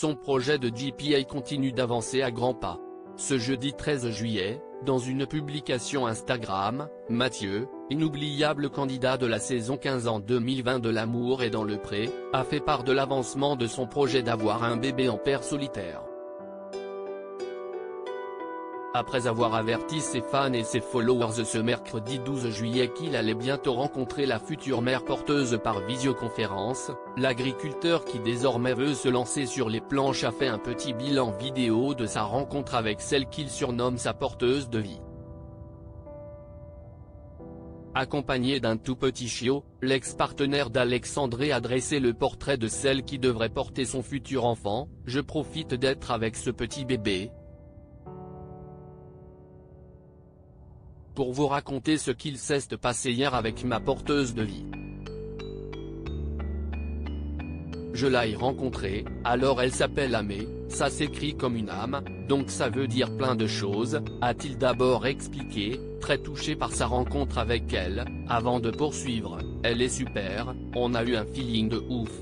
son projet de GPA continue d'avancer à grands pas. Ce jeudi 13 juillet, dans une publication Instagram, Mathieu, inoubliable candidat de la saison 15 en 2020 de L'amour et dans le pré, a fait part de l'avancement de son projet d'avoir un bébé en père solitaire. Après avoir averti ses fans et ses followers ce mercredi 12 juillet qu'il allait bientôt rencontrer la future mère porteuse par visioconférence, l'agriculteur qui désormais veut se lancer sur les planches a fait un petit bilan vidéo de sa rencontre avec celle qu'il surnomme sa porteuse de vie. Accompagné d'un tout petit chiot, l'ex-partenaire d'Alexandré a dressé le portrait de celle qui devrait porter son futur enfant, « Je profite d'être avec ce petit bébé, pour vous raconter ce qu'il s'est passé hier avec ma porteuse de vie. Je l'ai rencontrée, alors elle s'appelle Amé, ça s'écrit comme une âme, donc ça veut dire plein de choses, a-t-il d'abord expliqué, très touché par sa rencontre avec elle, avant de poursuivre, elle est super, on a eu un feeling de ouf.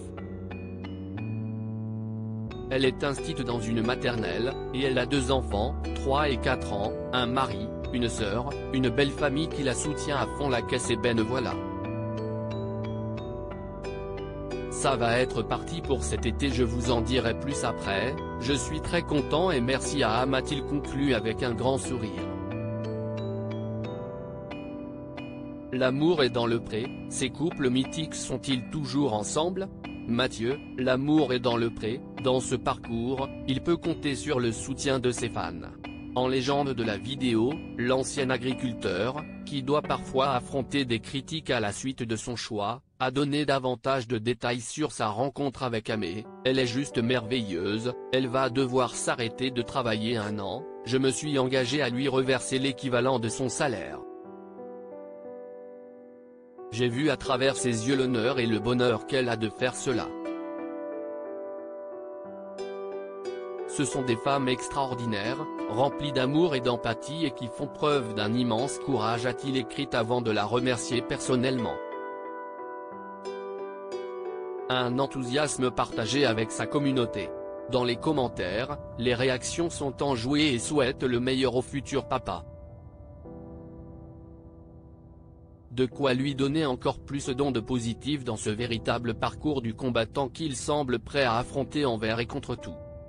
Elle est instite dans une maternelle, et elle a deux enfants, 3 et 4 ans, un mari, une sœur, une belle famille qui la soutient à fond la caisse et ben voilà. Ça va être parti pour cet été je vous en dirai plus après, je suis très content et merci à Am a-t-il conclu avec un grand sourire. L'amour est dans le pré, ces couples mythiques sont-ils toujours ensemble? Mathieu, l'amour est dans le pré, dans ce parcours, il peut compter sur le soutien de ses fans. En légende de la vidéo, l'ancien agriculteur, qui doit parfois affronter des critiques à la suite de son choix, a donné davantage de détails sur sa rencontre avec Amé, elle est juste merveilleuse, elle va devoir s'arrêter de travailler un an, je me suis engagé à lui reverser l'équivalent de son salaire. J'ai vu à travers ses yeux l'honneur et le bonheur qu'elle a de faire cela. Ce sont des femmes extraordinaires, remplies d'amour et d'empathie et qui font preuve d'un immense courage a-t-il écrit avant de la remercier personnellement. Un enthousiasme partagé avec sa communauté. Dans les commentaires, les réactions sont enjouées et souhaitent le meilleur au futur papa. De quoi lui donner encore plus d'ondes positives dans ce véritable parcours du combattant qu'il semble prêt à affronter envers et contre tout.